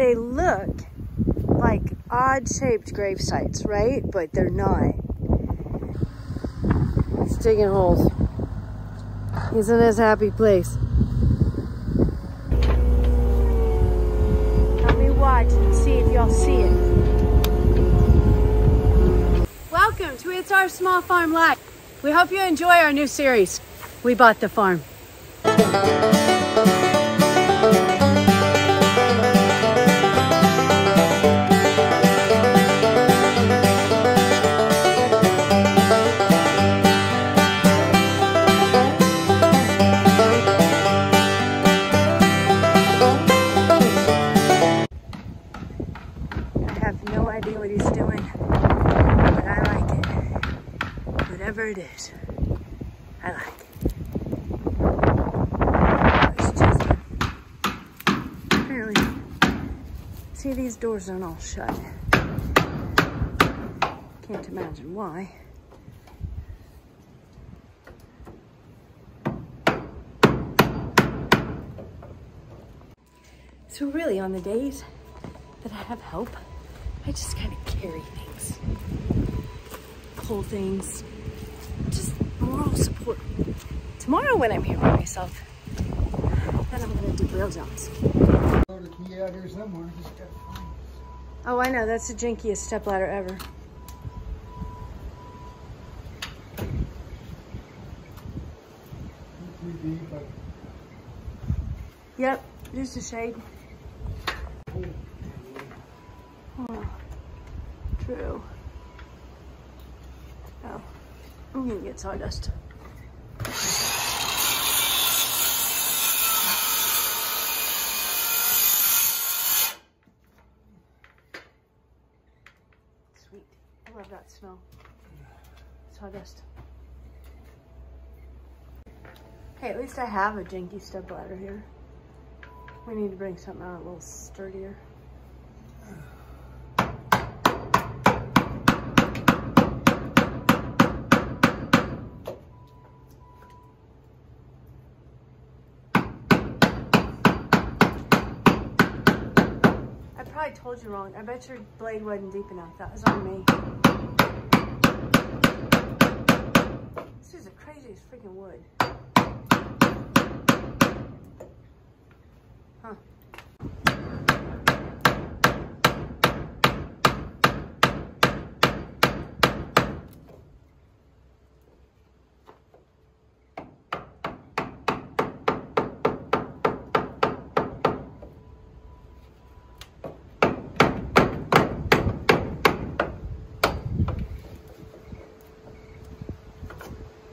they look like odd shaped grave sites, right? But they're not. It's digging holes. He's in his happy place. Let me watch and see if y'all see it. Welcome to It's Our Small Farm Life. We hope you enjoy our new series. We bought the farm. See these doors aren't all shut. Can't imagine why. So really on the days that I have help, I just kind of carry things, pull things, just moral support. Tomorrow when I'm here by myself, I'm gonna do. There's. Oh, I know, that's the jinkiest stepladder ever. Yep, just a shade. Oh, true. Oh, I'm gonna get sawdust. Sweet. I love that smell. Sawdust. Okay, at least I have a janky step ladder here. We need to bring something out a little sturdier. I probably told you wrong. I bet your blade wasn't deep enough. That was on me. This is the craziest freaking wood. Huh.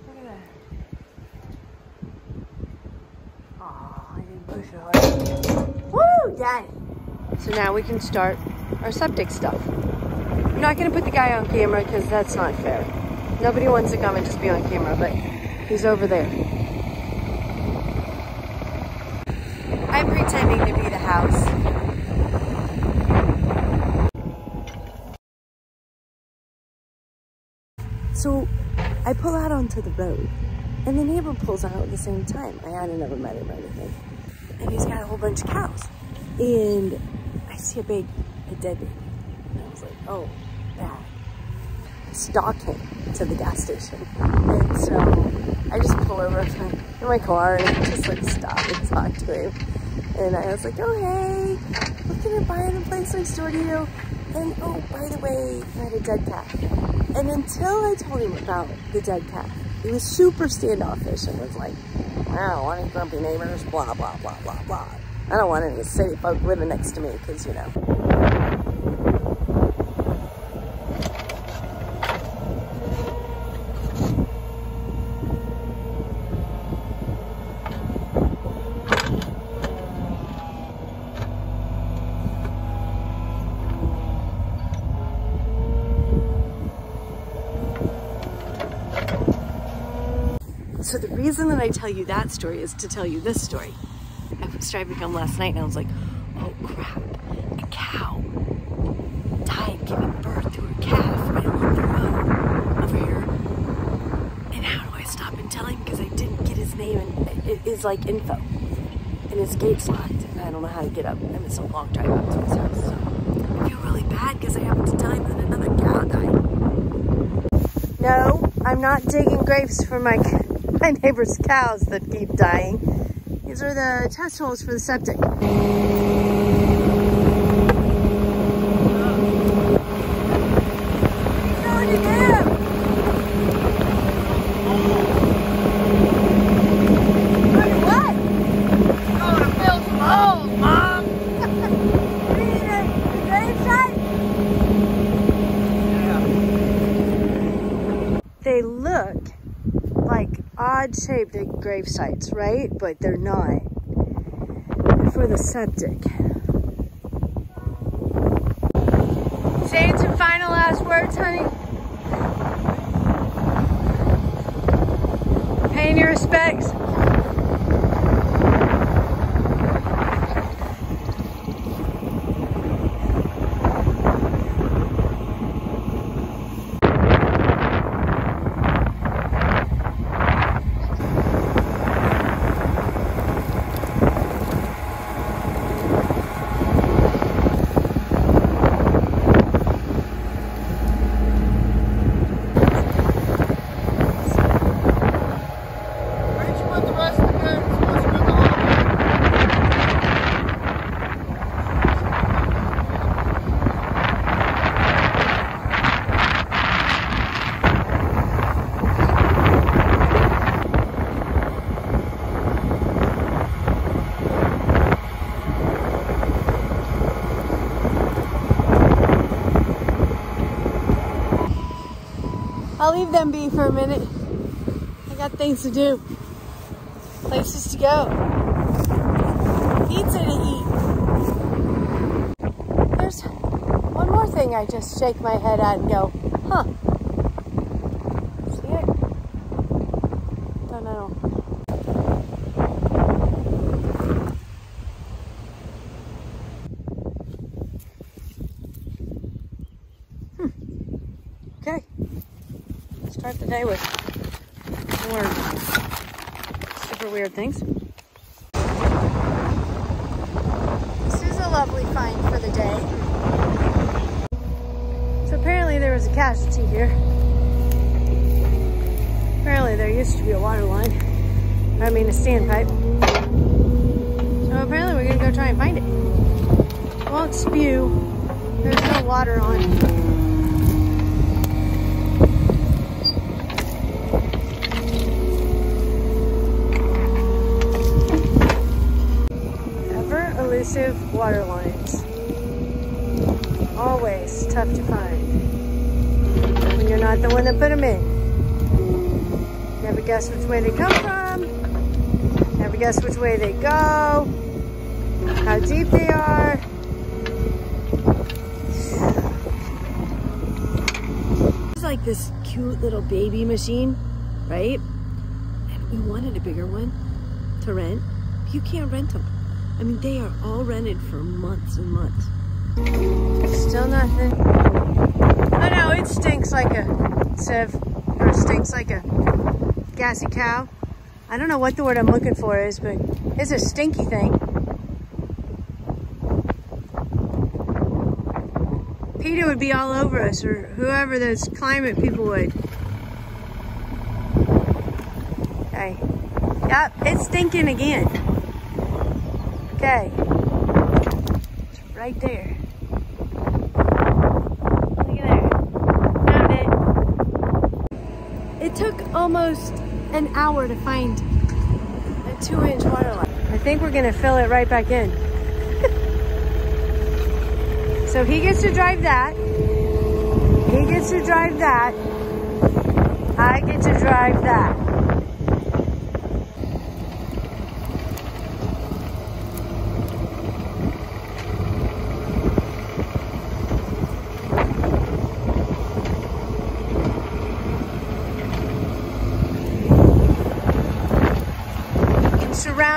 Look at that. Oh, I didn't Woo! Daddy! So now we can start our septic stuff. I'm not gonna put the guy on camera because that's not fair. Nobody wants to come and just be on camera, but he's over there. I'm pretending to be the house. So I pull out onto the road and the neighbor pulls out at the same time. I hadn't never met him or anything. And he's got a whole bunch of cows. And I see a big, a dead baby. And I was like, oh, bad. Stalk him to the gas station. And so I just pull over in my car and I just like stop and talk to him. And I was like, oh, hey, looking at buying a place next door to you. And oh, by the way, I had a dead cat. And until I told him about the dead cat, he was super standoffish and was like, I don't want any grumpy neighbors, blah, blah, blah, blah, blah. I don't want any city folk living next to me because, you know. So the reason that I tell you that story is to tell you this story. I was driving home last night and I was like, oh crap, a cow died giving birth to her calf right along the road over here. And how do I stop and tell him? Because I didn't get his name and his like info. And his gate's locked. and I don't know how to get up. And it's a long drive up to his house. So I feel really bad because I happened to time that another cow died. No, I'm not digging grapes for my my neighbor's cows that keep dying. These are the test holes for the septic. They look like odd shaped grave sites, right? But they're not. They're for the septic. Saying some final last words, honey? Paying your respects? Where did you put the rest of the goods? Supposed to put the whole I'll leave them be for a minute. I got things to do, places to go, pizza to eat. There's one more thing I just shake my head at and go, huh. See it? Don't know. Okay start the day with more super weird things. This is a lovely find for the day. So apparently there was a casualty here. Apparently there used to be a water line. I mean a standpipe. So apparently we're gonna go try and find it. It won't spew. There's no water on. ever elusive water lines. Always tough to find when you're not the one that put them in. Never guess which way they come from. Never guess which way they go. How deep they are. It's like this cute little baby machine, right? And we wanted a bigger one to rent. You can't rent them. I mean, they are all rented for months and months. Still nothing. Oh no, it stinks like a sieve, or stinks like a gassy cow. I don't know what the word I'm looking for is, but it's a stinky thing. PETA would be all over us, or whoever those climate people would. Okay. Yep, it's stinking again. Okay. It's right there. Look at there. Found it. It took almost an hour to find a two inch water line. I think we're gonna fill it right back in. so he gets to drive that. He gets to drive that. I get to drive that.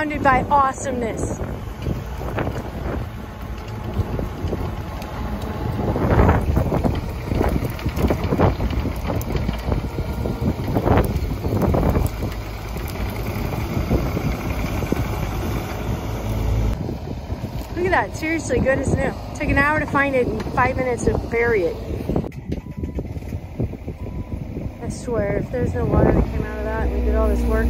and surrounded by awesomeness. Yeah, seriously, good as new. Took an hour to find it and five minutes to bury it. I swear, if there's no water that came out of that we did all this work,